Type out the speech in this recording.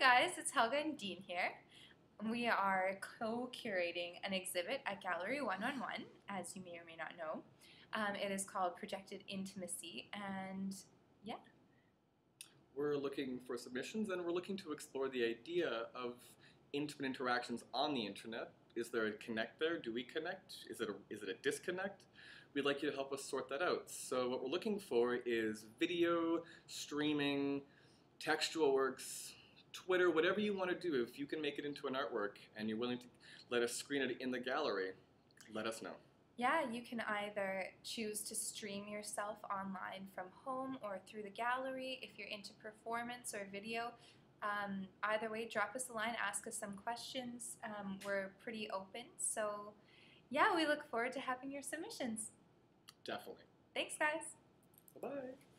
guys, it's Helga and Dean here. We are co-curating an exhibit at Gallery 111, as you may or may not know. Um, it is called Projected Intimacy, and yeah. We're looking for submissions and we're looking to explore the idea of intimate interactions on the internet. Is there a connect there? Do we connect? Is it a, is it a disconnect? We'd like you to help us sort that out. So what we're looking for is video, streaming, textual works, Twitter, whatever you want to do, if you can make it into an artwork and you're willing to let us screen it in the gallery, let us know. Yeah, you can either choose to stream yourself online from home or through the gallery if you're into performance or video. Um, either way, drop us a line, ask us some questions. Um, we're pretty open. So, yeah, we look forward to having your submissions. Definitely. Thanks, guys. Bye bye.